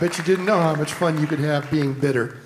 I bet you didn't know how much fun you could have being bitter.